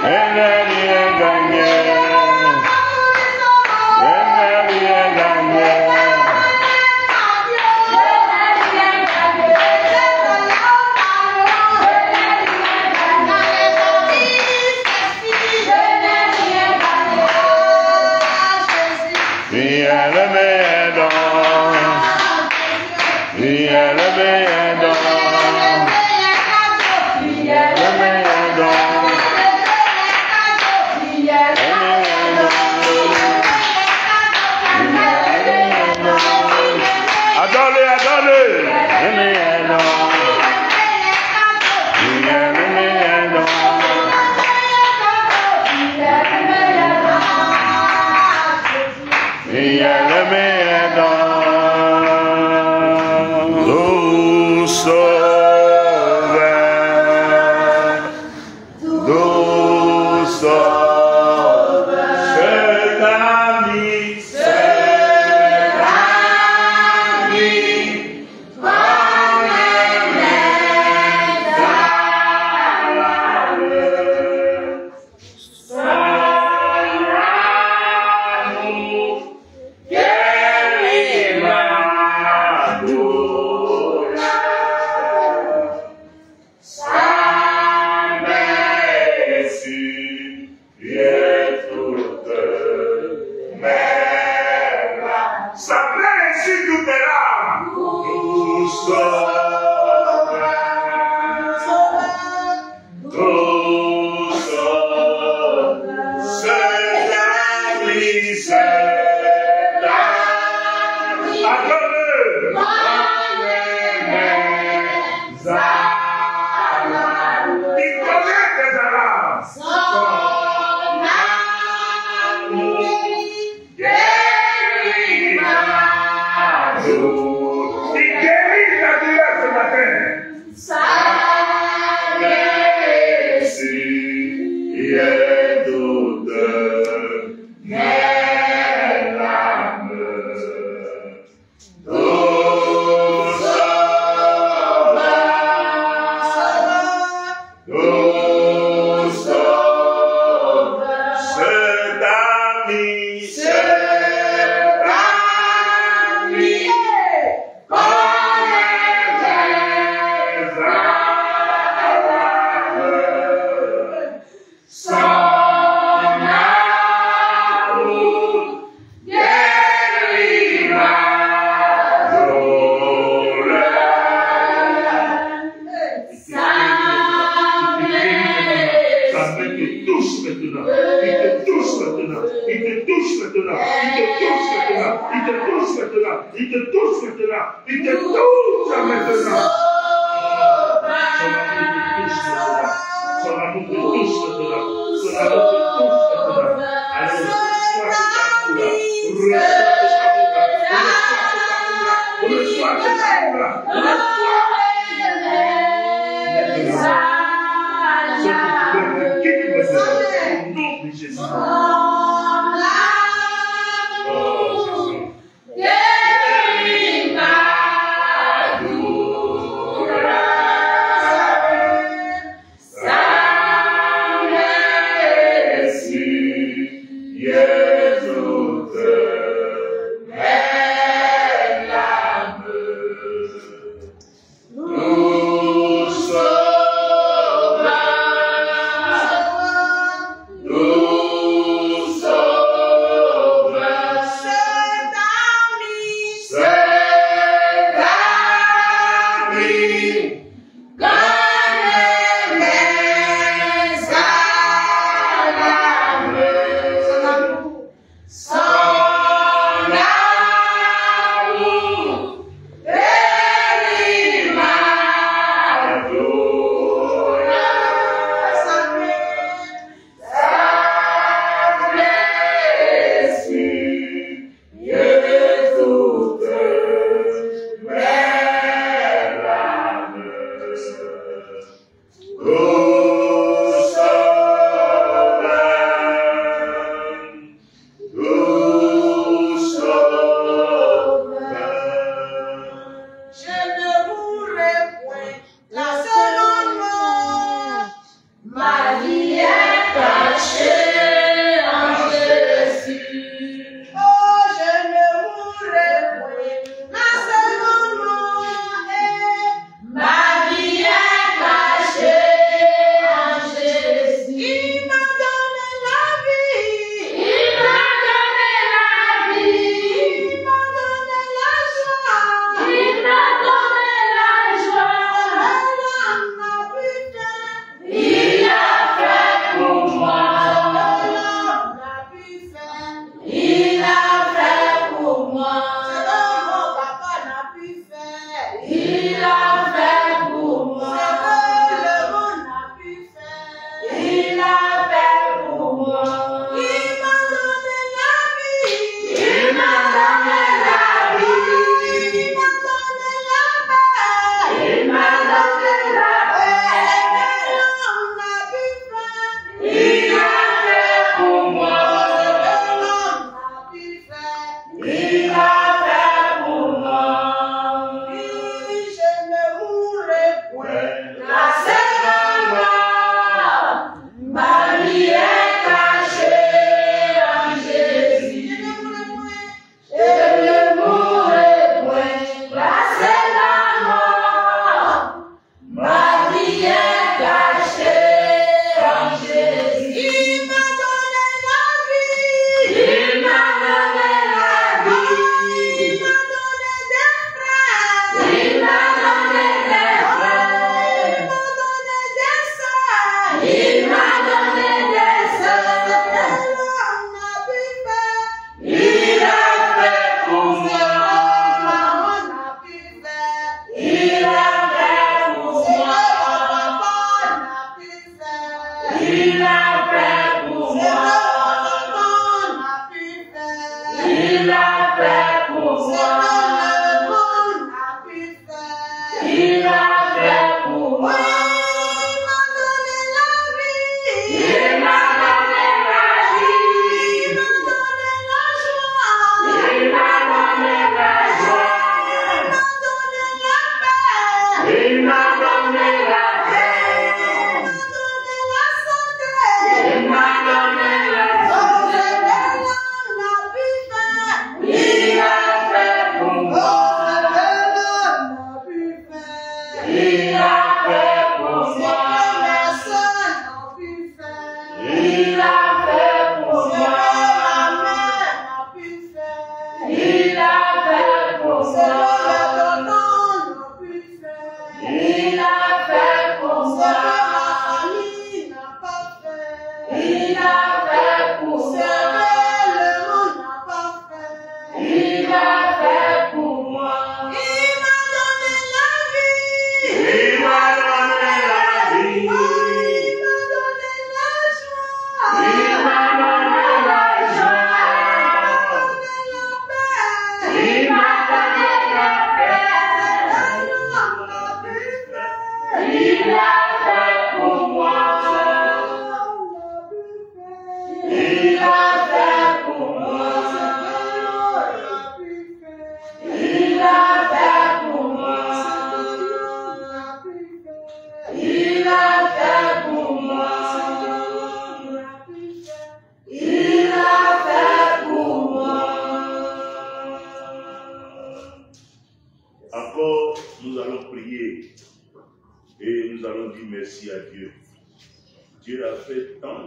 And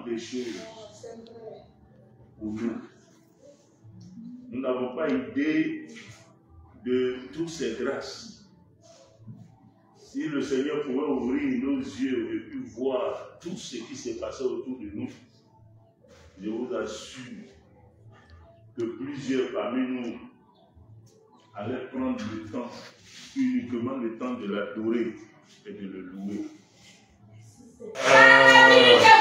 péché pour nous. Nous n'avons pas idée de toutes ces grâces. Si le Seigneur pouvait ouvrir nos yeux et puis voir tout ce qui s'est passé autour de nous, je vous assure que plusieurs parmi nous allaient prendre le temps, uniquement le temps de l'adorer et de le louer. Ah,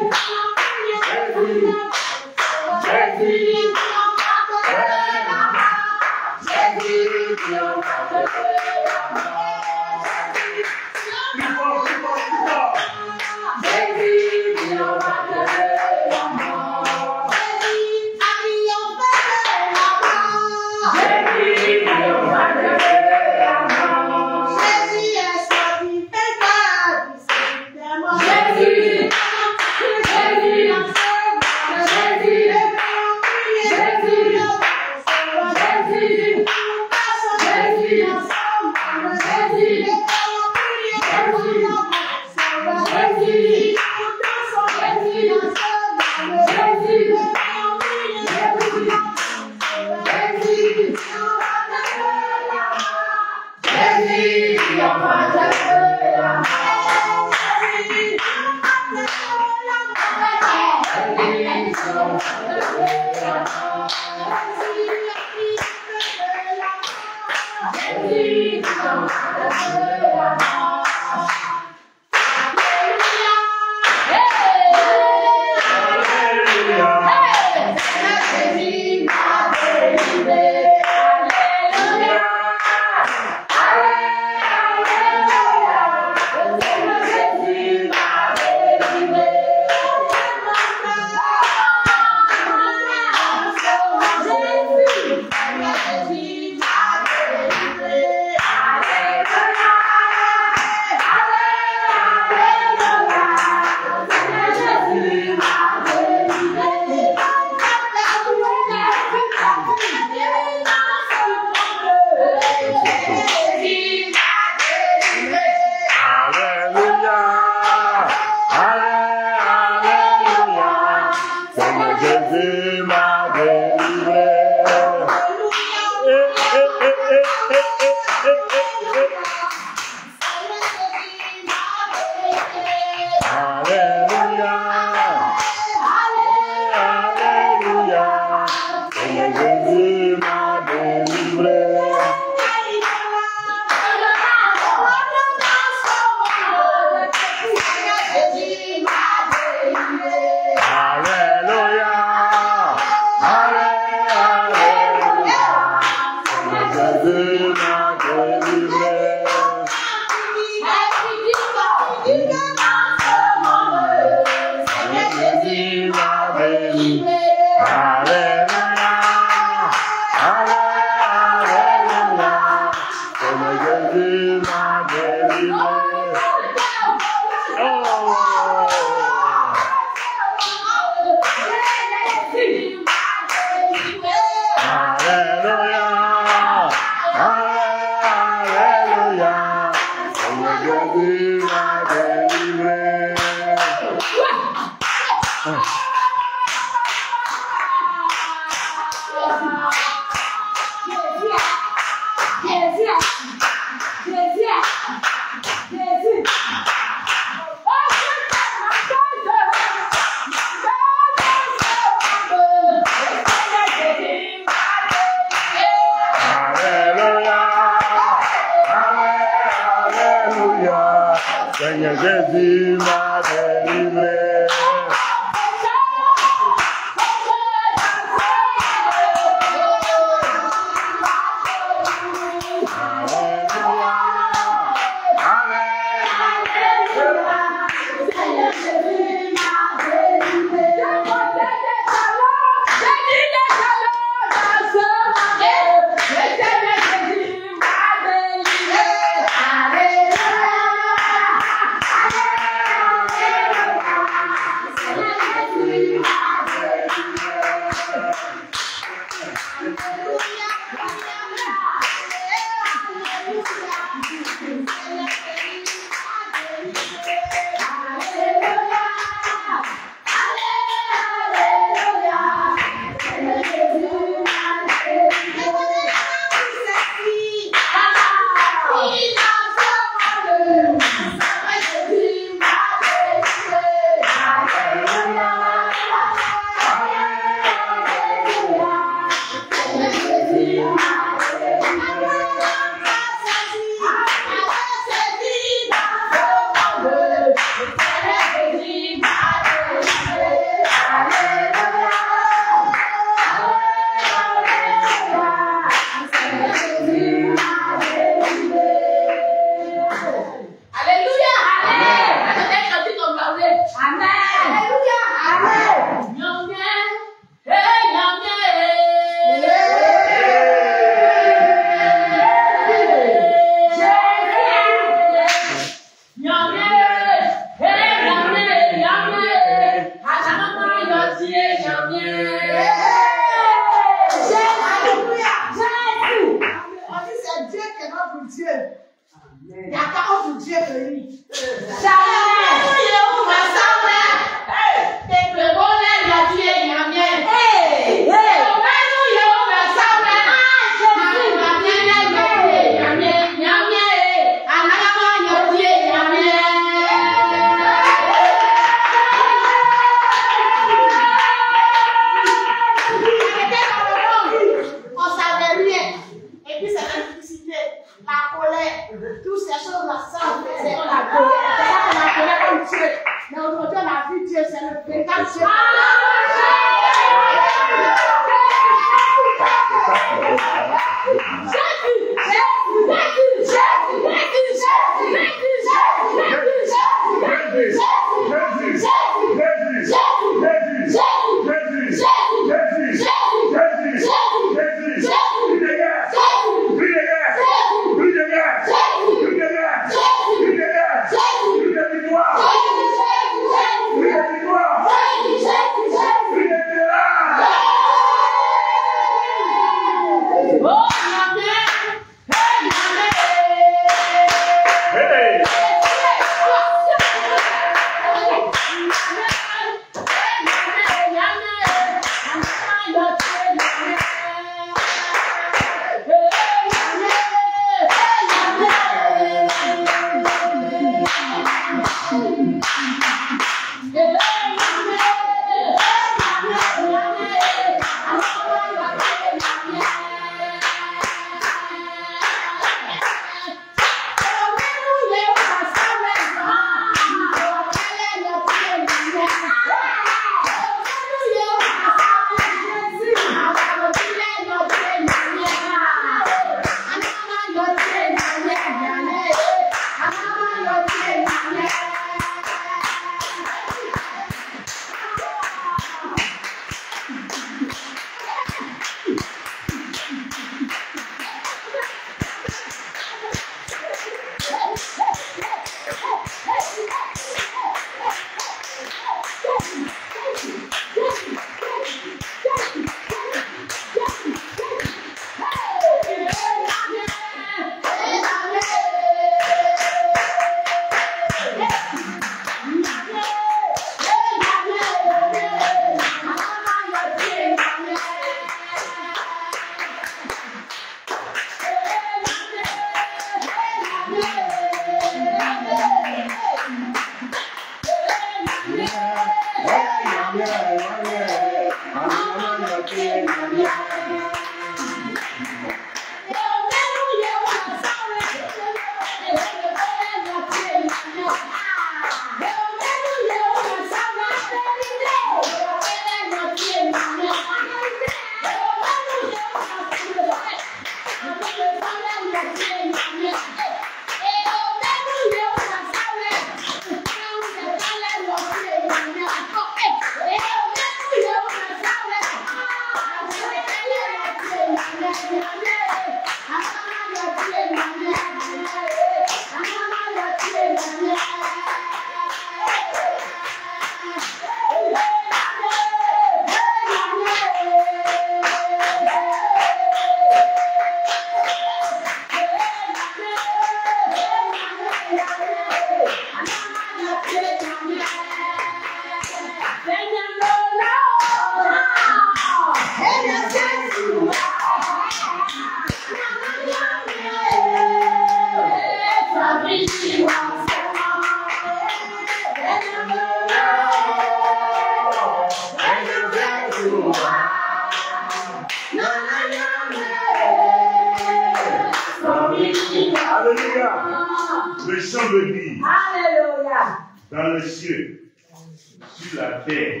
sur la terre,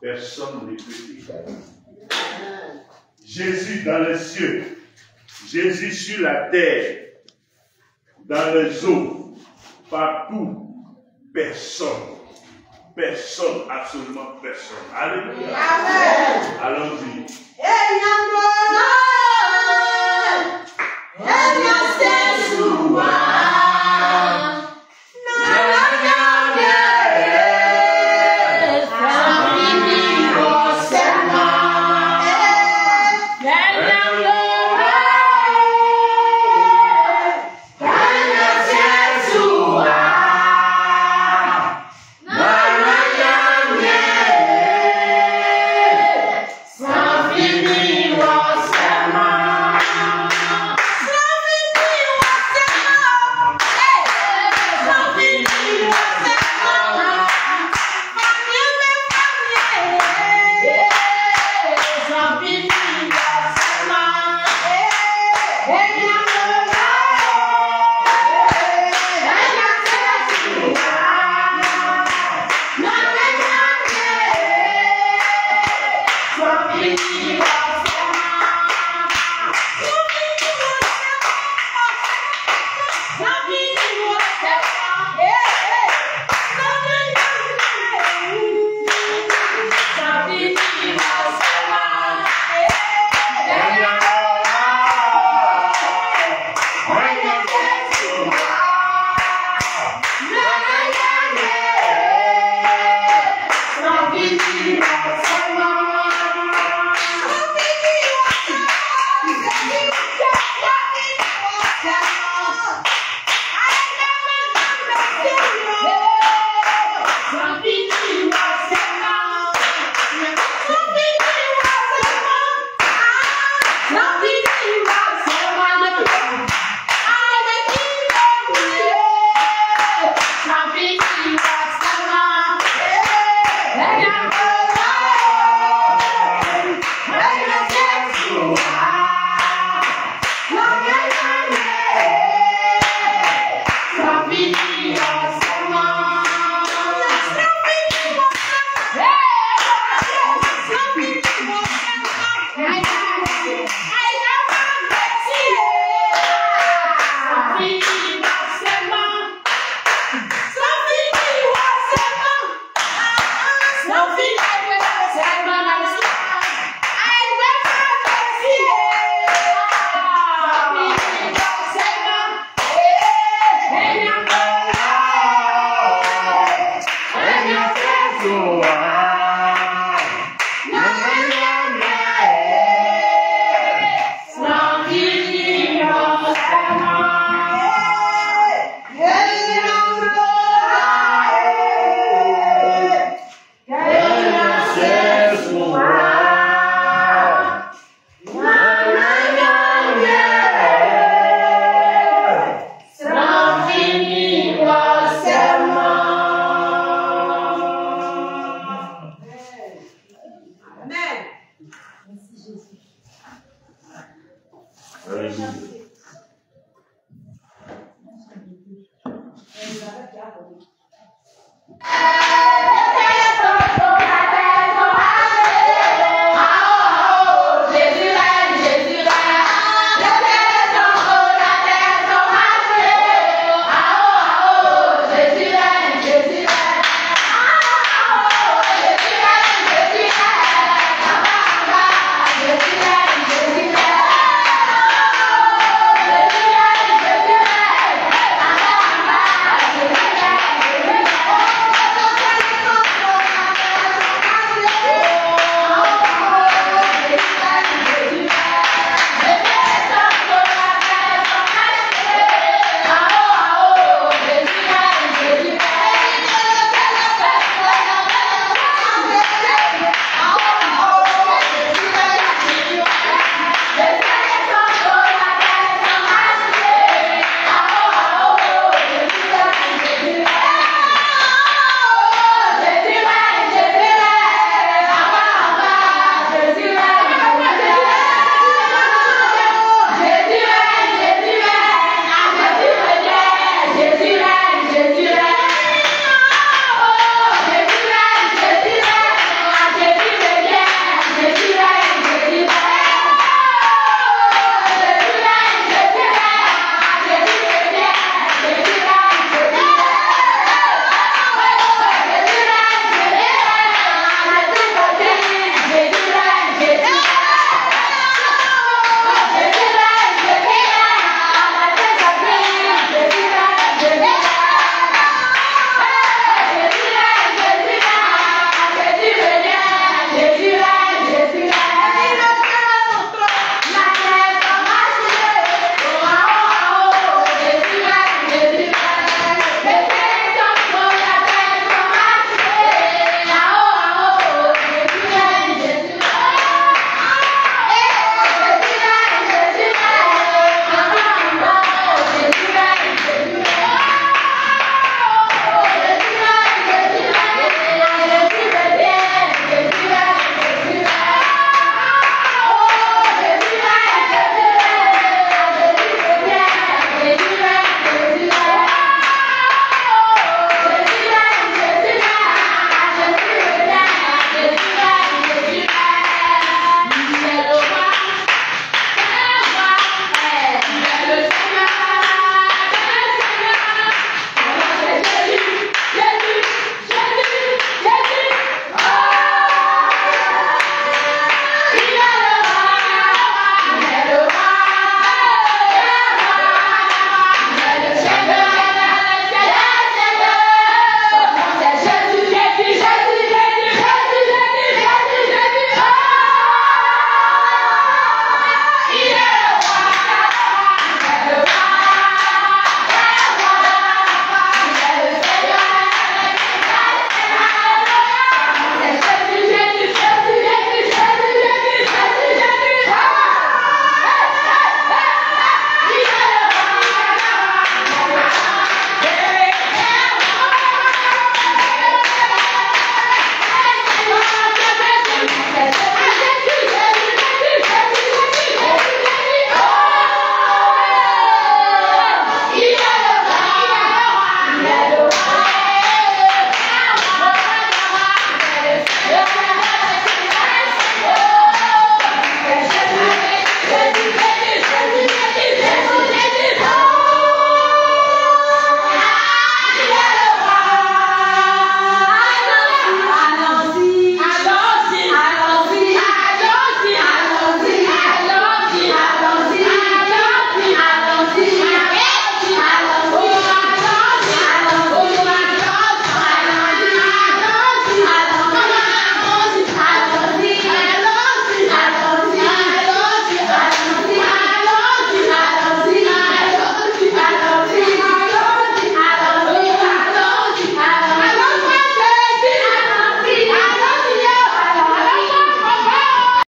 personne ne peut. Jésus dans les cieux, Jésus sur la terre, dans les eaux, partout, personne, personne, absolument personne. Alléluia. Allons-y. Thank you.